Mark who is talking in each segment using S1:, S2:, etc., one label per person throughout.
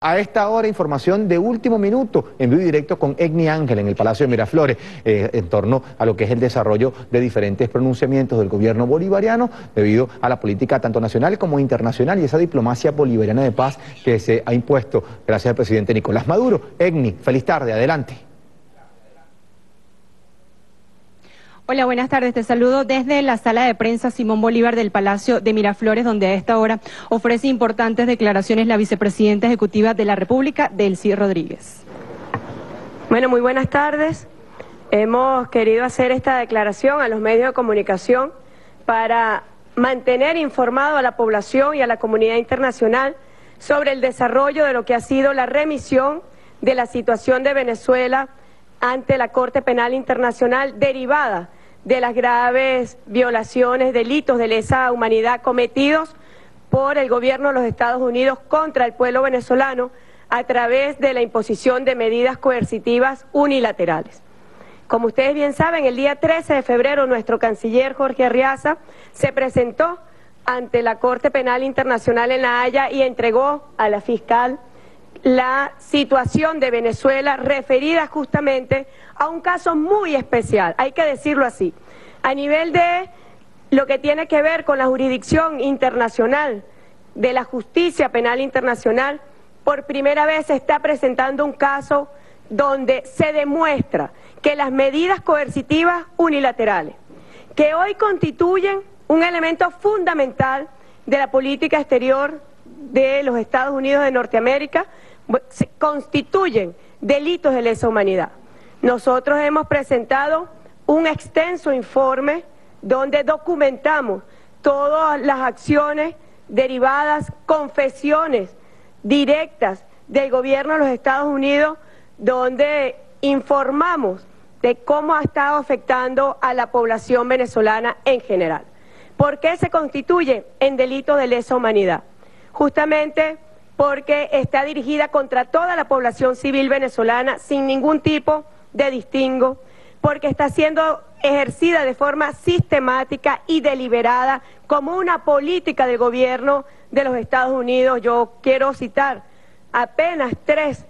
S1: A esta hora, información de último minuto en vivo directo con Egni Ángel en el Palacio de Miraflores, eh, en torno a lo que es el desarrollo de diferentes pronunciamientos del gobierno bolivariano debido a la política tanto nacional como internacional y esa diplomacia bolivariana de paz que se ha impuesto gracias al presidente Nicolás Maduro. Egni, feliz tarde, adelante.
S2: Hola, buenas tardes. Te saludo desde la sala de prensa Simón Bolívar del Palacio de Miraflores, donde a esta hora ofrece importantes declaraciones la vicepresidenta ejecutiva de la República, Delcy Rodríguez.
S3: Bueno, muy buenas tardes. Hemos querido hacer esta declaración a los medios de comunicación para mantener informado a la población y a la comunidad internacional sobre el desarrollo de lo que ha sido la remisión de la situación de Venezuela ante la Corte Penal Internacional derivada de las graves violaciones, delitos de lesa humanidad cometidos por el gobierno de los Estados Unidos contra el pueblo venezolano a través de la imposición de medidas coercitivas unilaterales. Como ustedes bien saben, el día 13 de febrero nuestro canciller Jorge Arriaza se presentó ante la Corte Penal Internacional en La Haya y entregó a la fiscal la situación de Venezuela referida justamente a un caso muy especial, hay que decirlo así, a nivel de lo que tiene que ver con la jurisdicción internacional de la justicia penal internacional, por primera vez se está presentando un caso donde se demuestra que las medidas coercitivas unilaterales, que hoy constituyen un elemento fundamental de la política exterior de los Estados Unidos de Norteamérica, constituyen delitos de lesa humanidad. Nosotros hemos presentado un extenso informe donde documentamos todas las acciones derivadas, confesiones directas del gobierno de los Estados Unidos, donde informamos de cómo ha estado afectando a la población venezolana en general. ¿Por qué se constituye en delito de lesa humanidad? Justamente porque está dirigida contra toda la población civil venezolana sin ningún tipo de distingo, porque está siendo ejercida de forma sistemática y deliberada como una política del gobierno de los Estados Unidos. Yo quiero citar apenas tres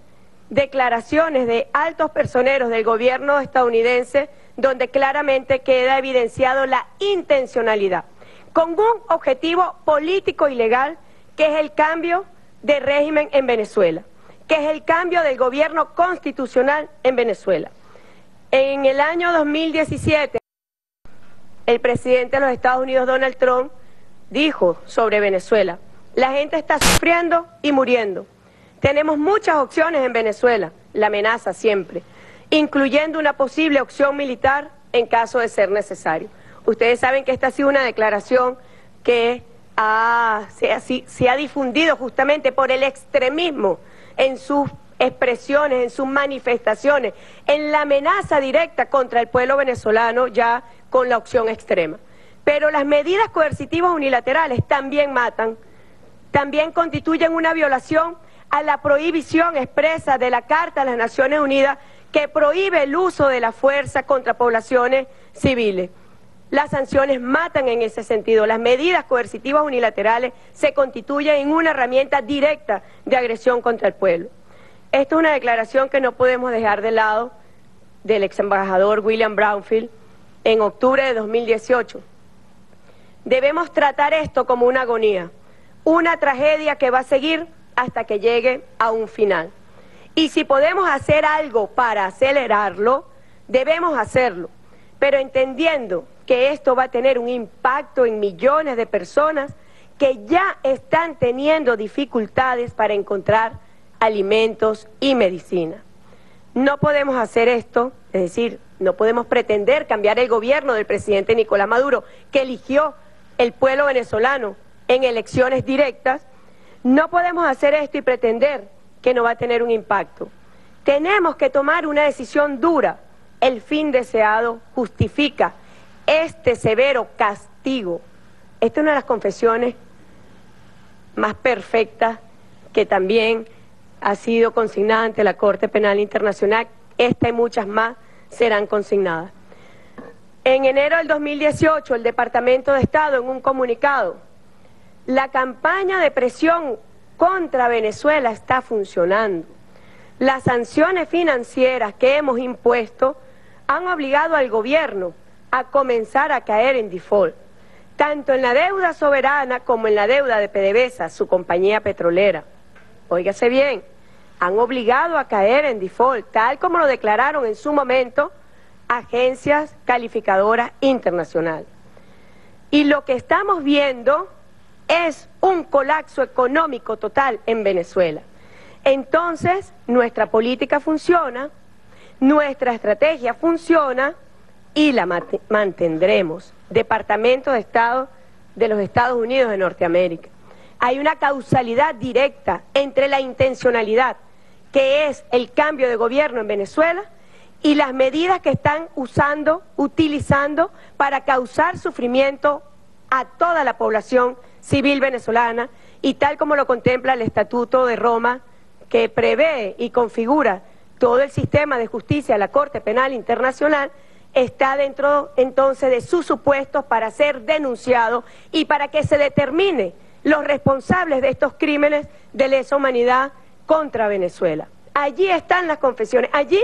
S3: declaraciones de altos personeros del gobierno estadounidense donde claramente queda evidenciado la intencionalidad, con un objetivo político y legal que es el cambio de régimen en Venezuela, que es el cambio del gobierno constitucional en Venezuela. En el año 2017, el presidente de los Estados Unidos, Donald Trump, dijo sobre Venezuela, la gente está sufriendo y muriendo. Tenemos muchas opciones en Venezuela, la amenaza siempre, incluyendo una posible opción militar en caso de ser necesario. Ustedes saben que esta ha sido una declaración que se, ha, se ha difundido justamente por el extremismo en sus expresiones, en sus manifestaciones, en la amenaza directa contra el pueblo venezolano ya con la opción extrema. Pero las medidas coercitivas unilaterales también matan, también constituyen una violación a la prohibición expresa de la Carta de las Naciones Unidas que prohíbe el uso de la fuerza contra poblaciones civiles. Las sanciones matan en ese sentido. Las medidas coercitivas unilaterales se constituyen en una herramienta directa de agresión contra el pueblo. Esta es una declaración que no podemos dejar de lado del ex embajador William Brownfield en octubre de 2018. Debemos tratar esto como una agonía, una tragedia que va a seguir hasta que llegue a un final. Y si podemos hacer algo para acelerarlo, debemos hacerlo, pero entendiendo que esto va a tener un impacto en millones de personas que ya están teniendo dificultades para encontrar alimentos y medicina. No podemos hacer esto, es decir, no podemos pretender cambiar el gobierno del presidente Nicolás Maduro, que eligió el pueblo venezolano en elecciones directas. No podemos hacer esto y pretender que no va a tener un impacto. Tenemos que tomar una decisión dura. El fin deseado justifica este severo castigo. Esta es una de las confesiones más perfectas que también ha sido consignada ante la Corte Penal Internacional. Esta y muchas más serán consignadas. En enero del 2018, el Departamento de Estado, en un comunicado, la campaña de presión contra Venezuela está funcionando. Las sanciones financieras que hemos impuesto han obligado al gobierno a comenzar a caer en default, tanto en la deuda soberana como en la deuda de PDVSA, su compañía petrolera. Óigase bien, han obligado a caer en default, tal como lo declararon en su momento agencias calificadoras internacionales. Y lo que estamos viendo es un colapso económico total en Venezuela. Entonces, nuestra política funciona, nuestra estrategia funciona y la mantendremos. Departamento de Estado de los Estados Unidos de Norteamérica. Hay una causalidad directa entre la intencionalidad, que es el cambio de gobierno en Venezuela, y las medidas que están usando, utilizando para causar sufrimiento a toda la población civil venezolana y tal como lo contempla el Estatuto de Roma que prevé y configura todo el sistema de justicia de la Corte Penal Internacional, está dentro entonces de sus supuestos para ser denunciado y para que se determine los responsables de estos crímenes de lesa humanidad contra Venezuela. Allí están las confesiones, allí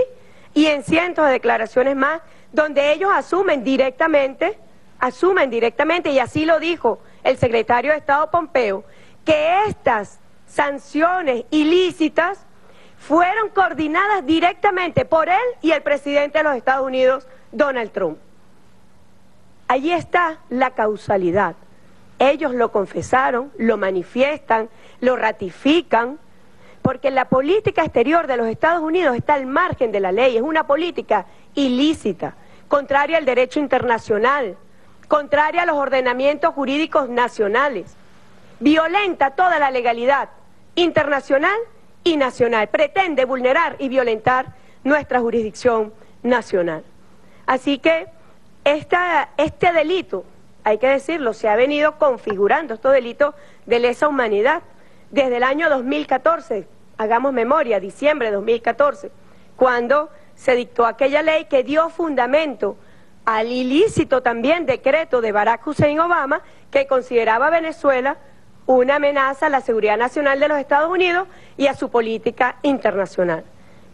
S3: y en cientos de declaraciones más, donde ellos asumen directamente, asumen directamente, y así lo dijo el secretario de Estado Pompeo, que estas sanciones ilícitas fueron coordinadas directamente por él y el presidente de los Estados Unidos, Donald Trump. Allí está la causalidad. Ellos lo confesaron, lo manifiestan, lo ratifican, porque la política exterior de los Estados Unidos está al margen de la ley, es una política ilícita, contraria al derecho internacional, contraria a los ordenamientos jurídicos nacionales, violenta toda la legalidad internacional y nacional, pretende vulnerar y violentar nuestra jurisdicción nacional. Así que este delito, hay que decirlo, se ha venido configurando, estos delitos de lesa humanidad, desde el año 2014, hagamos memoria, diciembre de 2014, cuando se dictó aquella ley que dio fundamento al ilícito también decreto de Barack Hussein Obama que consideraba a Venezuela una amenaza a la seguridad nacional de los Estados Unidos y a su política internacional.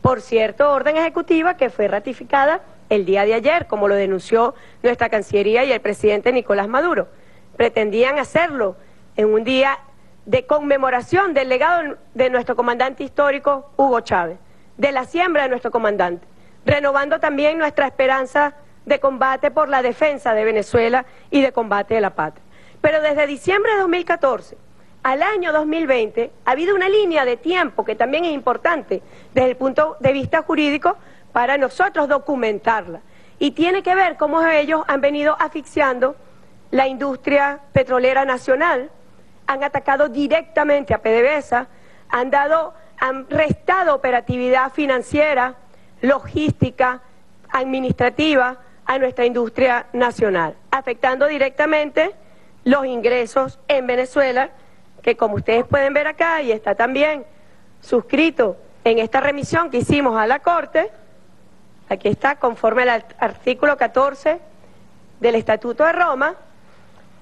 S3: Por cierto, orden ejecutiva que fue ratificada el día de ayer, como lo denunció nuestra Cancillería y el presidente Nicolás Maduro. Pretendían hacerlo en un día de conmemoración del legado de nuestro comandante histórico Hugo Chávez, de la siembra de nuestro comandante, renovando también nuestra esperanza de combate por la defensa de Venezuela y de combate de la patria. Pero desde diciembre de 2014 al año 2020 ha habido una línea de tiempo que también es importante desde el punto de vista jurídico para nosotros documentarla. Y tiene que ver cómo ellos han venido asfixiando la industria petrolera nacional, han atacado directamente a PDVSA, han dado, han restado operatividad financiera, logística, administrativa, a nuestra industria nacional, afectando directamente los ingresos en Venezuela, que como ustedes pueden ver acá y está también suscrito en esta remisión que hicimos a la Corte, aquí está, conforme al artículo 14 del Estatuto de Roma,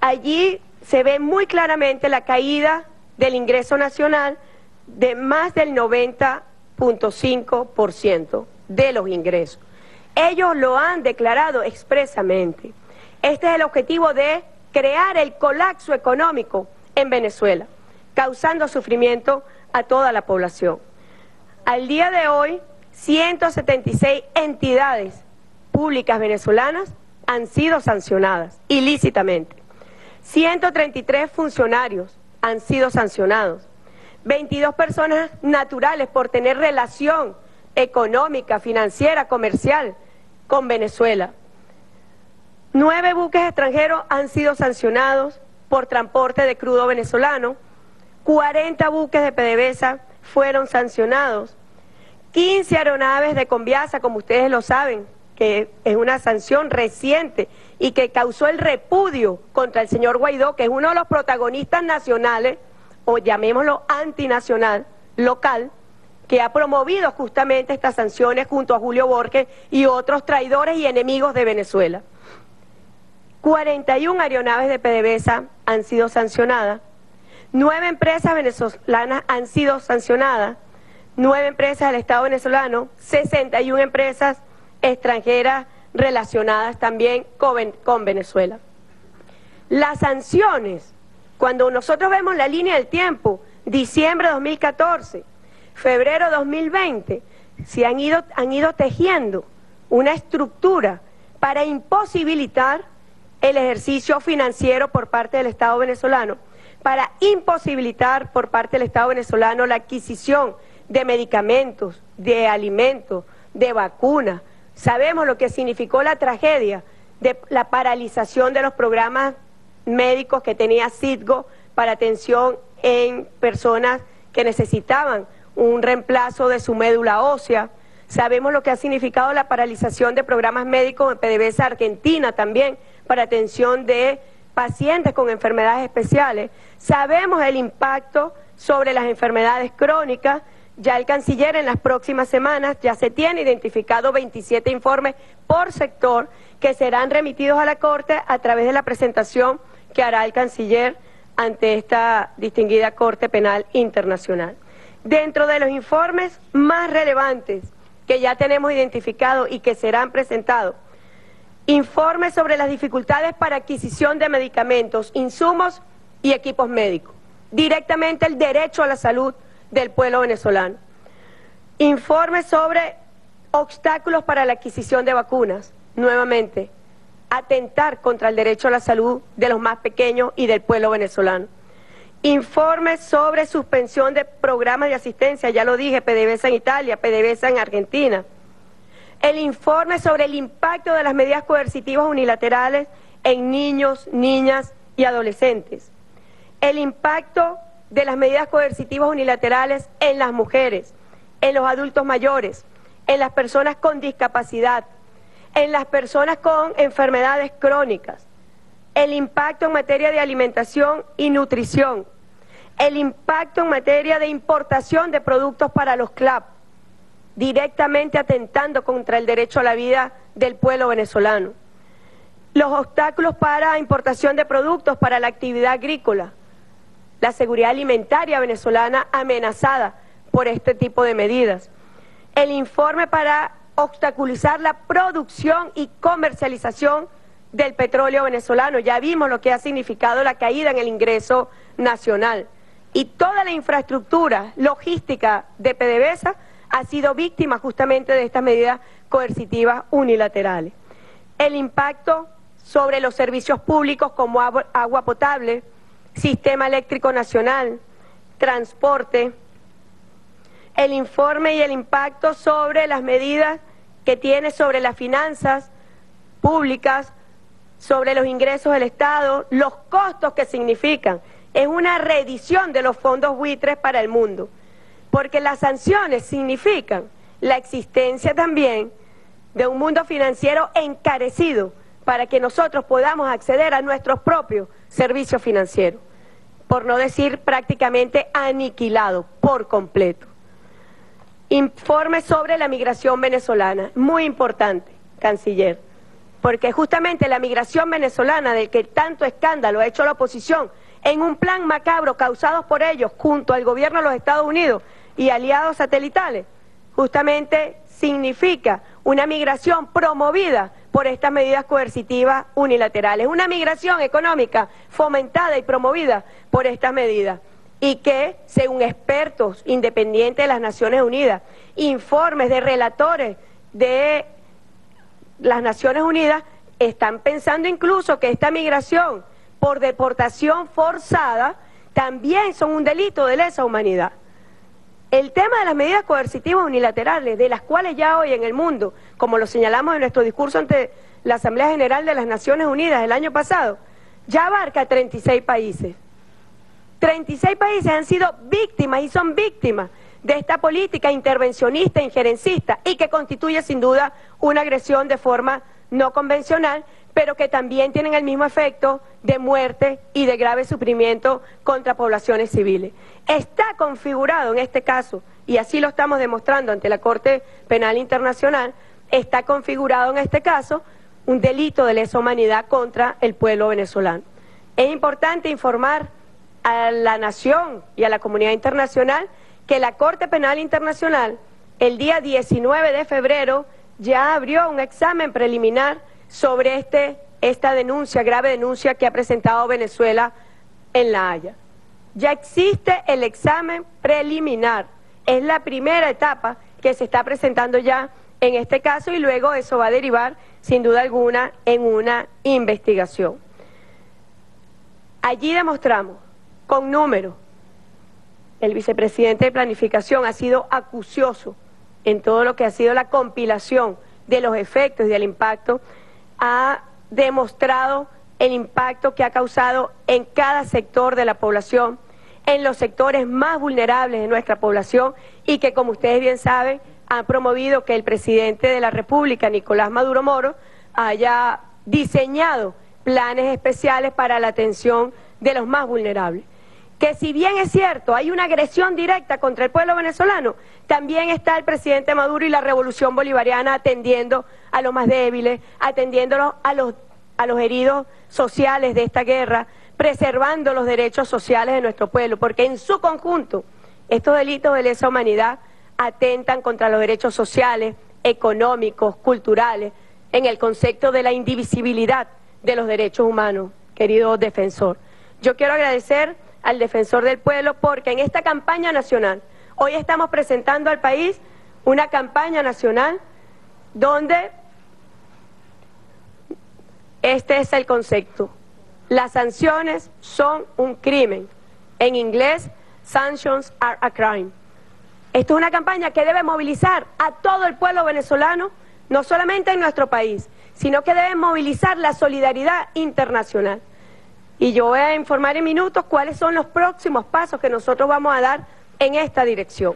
S3: allí se ve muy claramente la caída del ingreso nacional de más del 90.5% de los ingresos. Ellos lo han declarado expresamente. Este es el objetivo de crear el colapso económico en Venezuela, causando sufrimiento a toda la población. Al día de hoy, 176 entidades públicas venezolanas han sido sancionadas ilícitamente. 133 funcionarios han sido sancionados. 22 personas naturales por tener relación económica, financiera, comercial con Venezuela. Nueve buques extranjeros han sido sancionados por transporte de crudo venezolano. 40 buques de PDVSA fueron sancionados. 15 aeronaves de Conviasa, como ustedes lo saben, que es una sanción reciente y que causó el repudio contra el señor Guaidó, que es uno de los protagonistas nacionales, o llamémoslo antinacional, local, que ha promovido justamente estas sanciones junto a Julio Borges y otros traidores y enemigos de Venezuela. 41 aeronaves de PDVSA han sido sancionadas, Nueve empresas venezolanas han sido sancionadas, nueve empresas del Estado venezolano, 61 empresas extranjeras relacionadas también con, con Venezuela. Las sanciones, cuando nosotros vemos la línea del tiempo, diciembre de 2014, febrero de 2020, se han ido, han ido tejiendo una estructura para imposibilitar el ejercicio financiero por parte del Estado venezolano, para imposibilitar por parte del Estado venezolano la adquisición de medicamentos, de alimentos, de vacunas. Sabemos lo que significó la tragedia de la paralización de los programas médicos que tenía CITGO para atención en personas que necesitaban un reemplazo de su médula ósea. Sabemos lo que ha significado la paralización de programas médicos en PDVSA Argentina también para atención de pacientes con enfermedades especiales. Sabemos el impacto sobre las enfermedades crónicas. Ya el canciller en las próximas semanas ya se tiene identificado 27 informes por sector que serán remitidos a la Corte a través de la presentación que hará el canciller ante esta distinguida Corte Penal Internacional. Dentro de los informes más relevantes que ya tenemos identificados y que serán presentados, informes sobre las dificultades para adquisición de medicamentos, insumos y equipos médicos, directamente el derecho a la salud del pueblo venezolano. Informes sobre obstáculos para la adquisición de vacunas, nuevamente, atentar contra el derecho a la salud de los más pequeños y del pueblo venezolano. Informes sobre suspensión de programas de asistencia, ya lo dije, PDVSA en Italia, PDVSA en Argentina. El informe sobre el impacto de las medidas coercitivas unilaterales en niños, niñas y adolescentes. El impacto de las medidas coercitivas unilaterales en las mujeres, en los adultos mayores, en las personas con discapacidad, en las personas con enfermedades crónicas, el impacto en materia de alimentación y nutrición, el impacto en materia de importación de productos para los CLAP, directamente atentando contra el derecho a la vida del pueblo venezolano, los obstáculos para importación de productos para la actividad agrícola, la seguridad alimentaria venezolana amenazada por este tipo de medidas, el informe para obstaculizar la producción y comercialización del petróleo venezolano. Ya vimos lo que ha significado la caída en el ingreso nacional. Y toda la infraestructura logística de PDVSA ha sido víctima justamente de estas medidas coercitivas unilaterales. El impacto sobre los servicios públicos como agua potable, sistema eléctrico nacional, transporte, el informe y el impacto sobre las medidas que tiene sobre las finanzas públicas, sobre los ingresos del Estado, los costos que significan. Es una reedición de los fondos buitres para el mundo, porque las sanciones significan la existencia también de un mundo financiero encarecido para que nosotros podamos acceder a nuestros propios servicios financieros, por no decir prácticamente aniquilado por completo. Informe sobre la migración venezolana, muy importante, canciller, porque justamente la migración venezolana del que tanto escándalo ha hecho la oposición, en un plan macabro causado por ellos junto al gobierno de los Estados Unidos y aliados satelitales, justamente significa una migración promovida por estas medidas coercitivas unilaterales, una migración económica fomentada y promovida por estas medidas. Y que, según expertos independientes de las Naciones Unidas, informes de relatores de las Naciones Unidas, están pensando incluso que esta migración por deportación forzada también son un delito de lesa humanidad. El tema de las medidas coercitivas unilaterales, de las cuales ya hoy en el mundo, como lo señalamos en nuestro discurso ante la Asamblea General de las Naciones Unidas el año pasado, ya abarca 36 países. 36 países han sido víctimas y son víctimas de esta política intervencionista, injerencista y que constituye sin duda una agresión de forma no convencional, pero que también tienen el mismo efecto de muerte y de grave sufrimiento contra poblaciones civiles. Está configurado en este caso, y así lo estamos demostrando ante la Corte Penal Internacional, está configurado en este caso un delito de lesa humanidad contra el pueblo venezolano. Es importante informar a la nación y a la comunidad internacional que la Corte Penal Internacional el día 19 de febrero ya abrió un examen preliminar sobre este, esta denuncia, grave denuncia que ha presentado Venezuela en La Haya. Ya existe el examen preliminar, es la primera etapa que se está presentando ya en este caso y luego eso va a derivar sin duda alguna en una investigación. Allí demostramos con números, el vicepresidente de Planificación ha sido acucioso en todo lo que ha sido la compilación de los efectos y del impacto, ha demostrado el impacto que ha causado en cada sector de la población, en los sectores más vulnerables de nuestra población y que, como ustedes bien saben, han promovido que el presidente de la República, Nicolás Maduro Moro, haya diseñado planes especiales para la atención de los más vulnerables. Que si bien es cierto, hay una agresión directa contra el pueblo venezolano, también está el presidente Maduro y la revolución bolivariana atendiendo a los más débiles, atendiendo a los, a los heridos sociales de esta guerra, preservando los derechos sociales de nuestro pueblo, porque en su conjunto estos delitos de lesa humanidad atentan contra los derechos sociales, económicos, culturales, en el concepto de la indivisibilidad de los derechos humanos, querido defensor. Yo quiero agradecer al defensor del pueblo porque en esta campaña nacional, hoy estamos presentando al país una campaña nacional donde este es el concepto. Las sanciones son un crimen. En inglés, sanctions are a crime. Esto es una campaña que debe movilizar a todo el pueblo venezolano, no solamente en nuestro país, sino que debe movilizar la solidaridad internacional. Y yo voy a informar en minutos cuáles son los próximos pasos que nosotros vamos a dar en esta dirección.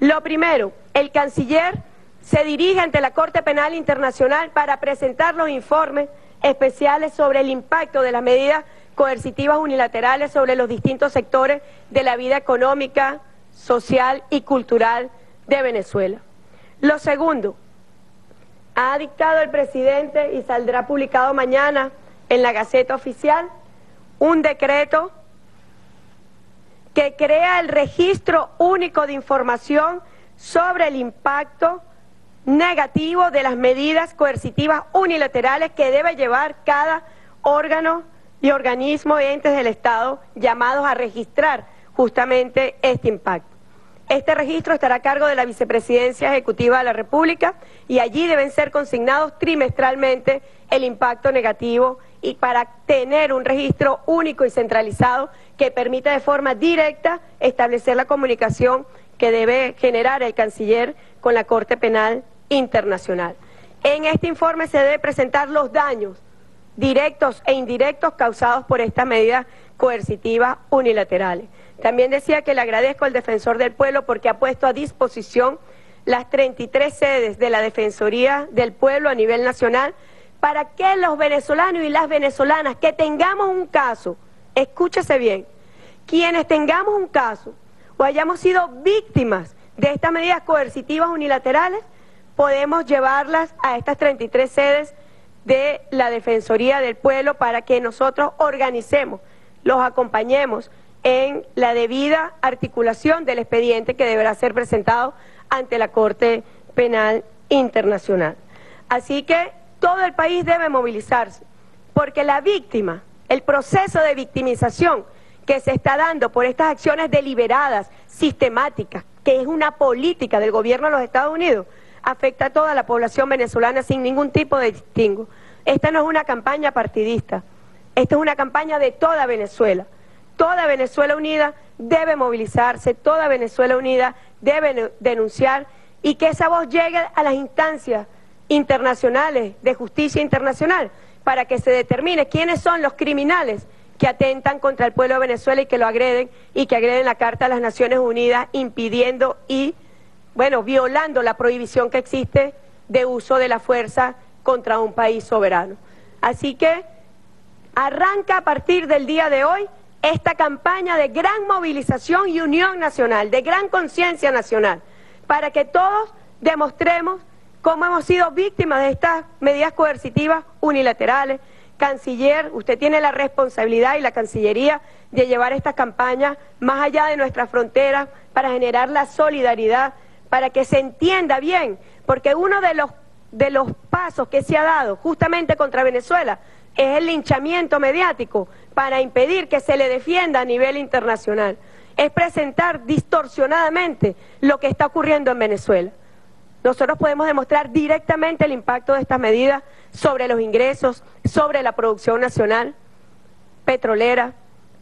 S3: Lo primero, el canciller se dirige ante la Corte Penal Internacional para presentar los informes especiales sobre el impacto de las medidas coercitivas unilaterales sobre los distintos sectores de la vida económica, social y cultural de Venezuela. Lo segundo, ha dictado el presidente y saldrá publicado mañana en la Gaceta Oficial un decreto que crea el registro único de información sobre el impacto negativo de las medidas coercitivas unilaterales que debe llevar cada órgano y organismo y entes del Estado llamados a registrar justamente este impacto. Este registro estará a cargo de la Vicepresidencia Ejecutiva de la República y allí deben ser consignados trimestralmente el impacto negativo y para tener un registro único y centralizado que permita de forma directa establecer la comunicación que debe generar el canciller con la Corte Penal Internacional. En este informe se debe presentar los daños directos e indirectos causados por estas medidas coercitivas unilaterales. También decía que le agradezco al defensor del pueblo porque ha puesto a disposición las 33 sedes de la Defensoría del Pueblo a nivel nacional para que los venezolanos y las venezolanas que tengamos un caso, escúchese bien, quienes tengamos un caso o hayamos sido víctimas de estas medidas coercitivas unilaterales, podemos llevarlas a estas 33 sedes de la Defensoría del Pueblo para que nosotros organicemos, los acompañemos en la debida articulación del expediente que deberá ser presentado ante la Corte Penal Internacional. Así que todo el país debe movilizarse, porque la víctima, el proceso de victimización que se está dando por estas acciones deliberadas, sistemáticas, que es una política del gobierno de los Estados Unidos, afecta a toda la población venezolana sin ningún tipo de distingo. Esta no es una campaña partidista, esta es una campaña de toda Venezuela toda Venezuela Unida debe movilizarse, toda Venezuela Unida debe denunciar y que esa voz llegue a las instancias internacionales de justicia internacional para que se determine quiénes son los criminales que atentan contra el pueblo de Venezuela y que lo agreden y que agreden la Carta de las Naciones Unidas impidiendo y, bueno, violando la prohibición que existe de uso de la fuerza contra un país soberano. Así que arranca a partir del día de hoy esta campaña de gran movilización y unión nacional, de gran conciencia nacional, para que todos demostremos cómo hemos sido víctimas de estas medidas coercitivas unilaterales, canciller, usted tiene la responsabilidad y la Cancillería de llevar esta campaña más allá de nuestras fronteras para generar la solidaridad, para que se entienda bien, porque uno de los, de los pasos que se ha dado justamente contra Venezuela es el linchamiento mediático para impedir que se le defienda a nivel internacional. Es presentar distorsionadamente lo que está ocurriendo en Venezuela. Nosotros podemos demostrar directamente el impacto de estas medidas sobre los ingresos, sobre la producción nacional petrolera,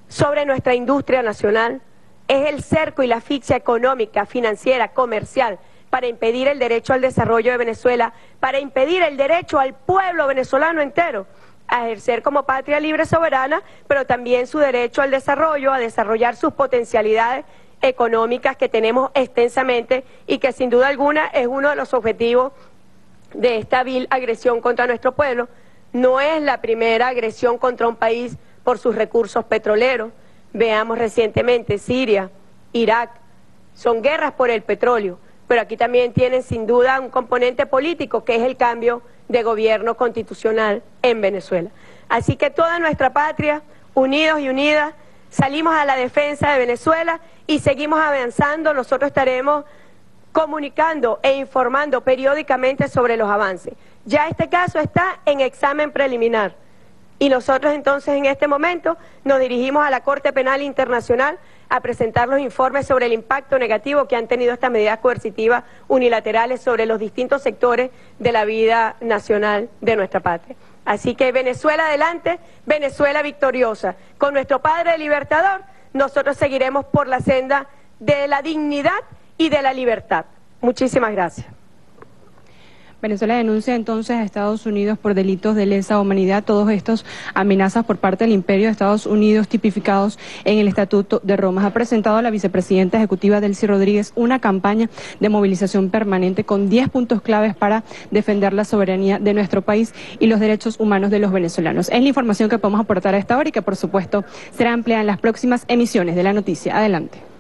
S3: sobre nuestra industria nacional. Es el cerco y la asfixia económica, financiera, comercial para impedir el derecho al desarrollo de Venezuela, para impedir el derecho al pueblo venezolano entero a ejercer como patria libre soberana, pero también su derecho al desarrollo, a desarrollar sus potencialidades económicas que tenemos extensamente y que sin duda alguna es uno de los objetivos de esta vil agresión contra nuestro pueblo. No es la primera agresión contra un país por sus recursos petroleros. Veamos recientemente Siria, Irak, son guerras por el petróleo, pero aquí también tienen sin duda un componente político que es el cambio de gobierno constitucional en Venezuela. Así que toda nuestra patria, unidos y unidas, salimos a la defensa de Venezuela y seguimos avanzando. Nosotros estaremos comunicando e informando periódicamente sobre los avances. Ya este caso está en examen preliminar y nosotros entonces en este momento nos dirigimos a la Corte Penal Internacional a presentar los informes sobre el impacto negativo que han tenido estas medidas coercitivas unilaterales sobre los distintos sectores de la vida nacional de nuestra patria. Así que Venezuela adelante, Venezuela victoriosa. Con nuestro Padre Libertador, nosotros seguiremos por la senda de la dignidad y de la libertad. Muchísimas gracias.
S2: Venezuela denuncia entonces a Estados Unidos por delitos de lesa humanidad, todos estos amenazas por parte del imperio de Estados Unidos tipificados en el Estatuto de Roma. Ha presentado la vicepresidenta ejecutiva Delcy Rodríguez una campaña de movilización permanente con 10 puntos claves para defender la soberanía de nuestro país y los derechos humanos de los venezolanos. Es la información que podemos aportar a esta hora y que por supuesto será ampliada en las próximas emisiones de la noticia. Adelante.